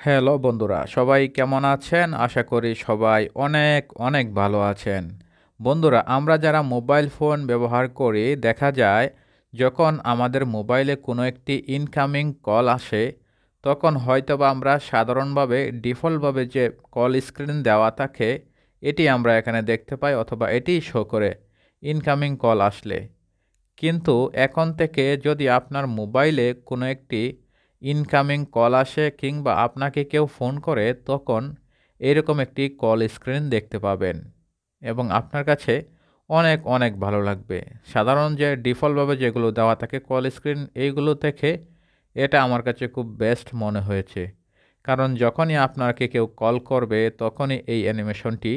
Hello বন্ধুরা, সবাই কেমন আছেন? আশা করি সবাই অনেক অনেক ভালো আছেন। বন্ধুরা, আমরা যারা মোবাইল ফোন ব্যবহার করি, দেখা যায় যখন আমাদের মোবাইলে কোনো একটি ইনকামিং কল আসে, তখন হয়তোবা আমরা সাধারণভাবে, ডিফল্টভাবে যে কল স্ক্রিন দেওয়া থাকে, এটি আমরা এখানে দেখতে পাই অথবা এটি শো করে ইনকামিং কল আসলে। কিন্তু এখন থেকে যদি আপনার মোবাইলে কোনো একটি ইনকামিং কল আসে কিংবা আপনাকে কেউ ফোন করে, তখন এরকম একটি কল স্ক্রিন দেখতে পাবেন এবং আপনার কাছে অনেক অনেক ভালো লাগবে। সাধারণ যে ডিফল্টভাবে যেগুলো দেওয়া থাকে কল স্ক্রিন এইগুলো থেকে এটা আমার কাছে খুব বেস্ট মনে হয়েছে। কারণ যখনই আপনাকে কেউ কল করবে, তখনই এই অ্যানিমেশনটি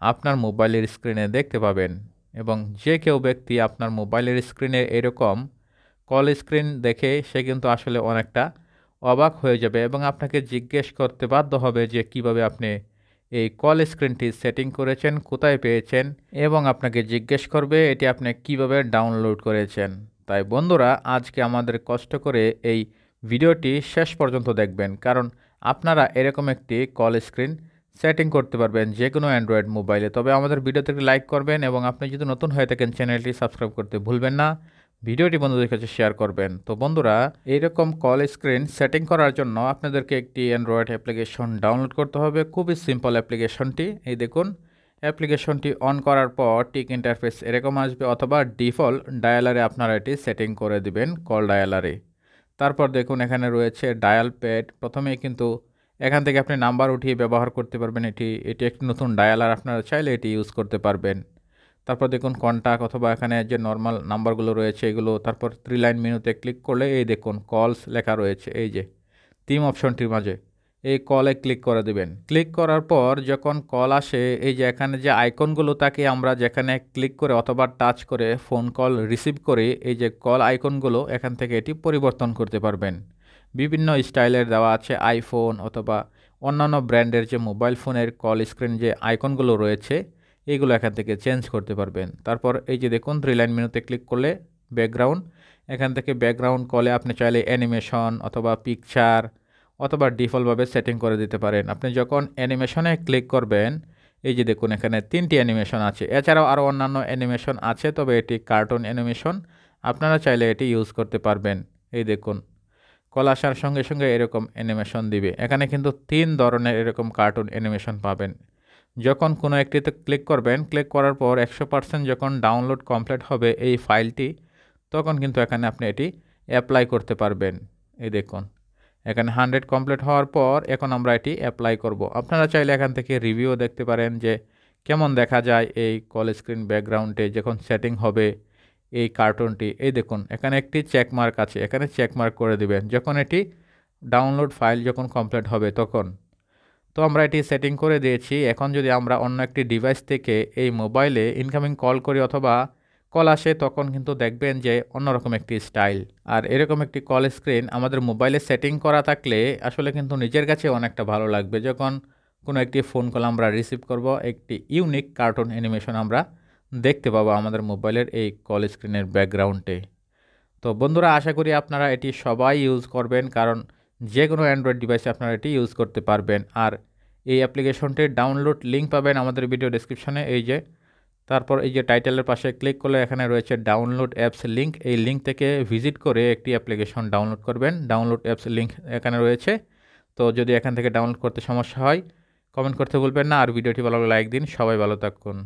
আপনার মোবাইলের স্ক্রিনে দেখতে পাবেন এবং যে কেউ ব্যক্তি আপনার মোবাইলের স্ক্রিনে এরকম কল স্ক্রিন দেখে সে কিন্তু আসলে অনেকটা অবাক হয়ে যাবে এবং আপনাকে জিজ্ঞেস করতে বাধ্য হবে যে কীভাবে আপনি এই কল স্ক্রিনটি সেটিং করেছেন, কোথায় পেয়েছেন এবং আপনাকে জিজ্ঞেস করবে এটি আপনি কীভাবে ডাউনলোড করেছেন। তাই বন্ধুরা, আজকে আমাদের কষ্ট করে এই ভিডিওটি শেষ পর্যন্ত দেখবেন কারণ আপনারা এরকম একটি কল স্ক্রিন সেটিং করতে পারবেন যে কোনো অ্যান্ড্রয়েড মোবাইলে। তবে আমাদের ভিডিওতে লাইক করবেন এবং আপনি যদি নতুন হয়ে থাকেন চ্যানেলটি সাবস্ক্রাইব করতে ভুলবেন না। ভিডিওটি বন্ধুদের কাছে শেয়ার করবেন। তো বন্ধুরা, এইরকম কল স্ক্রিন সেটিং করার জন্য আপনাদেরকে একটি অ্যান্ড্রয়েড অ্যাপ্লিকেশন ডাউনলোড করতে হবে। খুবই সিম্পল অ্যাপ্লিকেশনটি এই দেখুন অ্যাপ্লিকেশনটি অন করার পর টিক ইন্টারফেস এরকম আসবে, অথবা ডিফল্ট ডায়ালারে আপনারা এটি সেটিং করে দিবেন কল ডায়ালারে তারপর দেখুন, এখানে রয়েছে ডায়াল প্যাড প্রথমেই কিন্তু এখান থেকে আপনি নাম্বার উঠিয়ে ব্যবহার করতে পারবেন। এটি এটি একটি নতুন ডায়ালার আপনারা চাইলে এটি ইউজ করতে পারবেন। তারপর দেখুন কন্ট্যাক্ট অথবা এখানে যে নর্মাল নাম্বারগুলো রয়েছে, এগুলো তারপর থ্রি লাইন মেনুতে ক্লিক করলে এই দেখুন কলস লেখা রয়েছে, এই যে তিম অপশনটির মাঝে। এই কলে ক্লিক করে দেবেন। ক্লিক করার পর যখন কল আসে, এই যে এখানে যে আইকনগুলো তাকে আমরা যেখানে ক্লিক করে অথবা টাচ করে ফোন কল রিসিভ করে, এই যে কল আইকনগুলো এখান থেকে এটি পরিবর্তন করতে পারবেন। বিভিন্ন স্টাইলের দেওয়া আছে আইফোন অথবা অন্যান্য ব্র্যান্ডের যে মোবাইল ফোনের কল স্ক্রিন যে আইকনগুলো রয়েছে এইগুলো এখান থেকে চেঞ্জ করতে পারবেন। তারপর এই যে দেখুন থ্রি লাইন মেনুতে ক্লিক করলে ব্যাকগ্রাউন্ড এখান থেকে ব্যাকগ্রাউন্ড কলে আপনি চাইলে অ্যানিমেশন অথবা পিকচার অথবা ডিফল্টভাবে সেটিং করে দিতে পারেন। আপনি যখন অ্যানিমেশনে ক্লিক করবেন, এই যে দেখুন, এখানে তিনটি অ্যানিমেশন আছে। এছাড়াও আরও অন্যান্য অ্যানিমেশন আছে, তবে এটি কার্টুন অ্যানিমেশন আপনারা চাইলে এটি ইউজ করতে পারবেন। এই দেখুন কল আসার সঙ্গে সঙ্গে এরকম অ্যানিমেশন দিবে। এখানে কিন্তু তিন ধরনের এরকম কার্টুন অ্যানিমেশন পাবেন। যখন কোনো একটিতে ক্লিক করবেন, ক্লিক করার পর একশো পার্সেন্ট যখন ডাউনলোড কমপ্লিট হবে এই ফাইলটি, তখন কিন্তু এখানে আপনি এটি অ্যাপ্লাই করতে পারবেন। এই দেখুন, এখানে হান্ড্রেড কমপ্লিট হওয়ার পর এখন আমরা এটি অ্যাপ্লাই করব। আপনারা চাইলে এখান থেকে রিভিউ দেখতে পারেন যে কেমন দেখা যায় এই কল স্ক্রিন ব্যাকগ্রাউন্ডে যখন সেটিং হবে এই কার্টুনটি। এই দেখুন, এখানে একটি চেকমার্ক আছে, এখানে চেকমার্ক করে দিবেন। যখন এটি ডাউনলোড ফাইল যখন কমপ্লিট হবে তখন। তো আমরা এটি সেটিং করে দিয়েছি। এখন যদি আমরা অন্য একটি ডিভাইস থেকে এই মোবাইলে ইনকামিং কল করি অথবা কল আসে, তখন কিন্তু দেখবেন যে অন্যরকম একটি স্টাইল আর এরকম একটি কল স্ক্রিন আমাদের মোবাইলে সেটিং করা থাকলে আসলে কিন্তু নিজের কাছে অনেকটা ভালো লাগবে। যখন কোনো একটি ফোন কল আমরা রিসিভ করব, একটি ইউনিক কার্টুন অ্যানিমেশন আমরা দেখতে পাবো আমাদের মোবাইলের এই কল স্ক্রিনের ব্যাকগ্রাউন্ডে তো বন্ধুরা, আশা করি আপনারা এটি সবাই ইউজ করবেন, কারণ যে কোনো অ্যান্ড্রয়েড ডিভাইসে আপনারা এটি ইউজ করতে পারবেন। আর এই অ্যাপ্লিকেশনটির ডাউনলোড লিঙ্ক পাবেন আমাদের ভিডিও ডিসক্রিপশনে এই যে, তারপর এই যে টাইটেলের পাশে ক্লিক করলে এখানে রয়েছে ডাউনলোড অ্যাপস লিঙ্ক এই লিঙ্ক থেকে ভিজিট করে একটি অ্যাপ্লিকেশন ডাউনলোড করবেন। ডাউনলোড অ্যাপস লিঙ্ক এখানে রয়েছে। তো যদি এখান থেকে ডাউনলোড করতে সমস্যা হয় কমেন্ট করতে ভুলবেন না। আর ভিডিওটি ভালো লাইক দিন। সবাই ভালো থাকুন।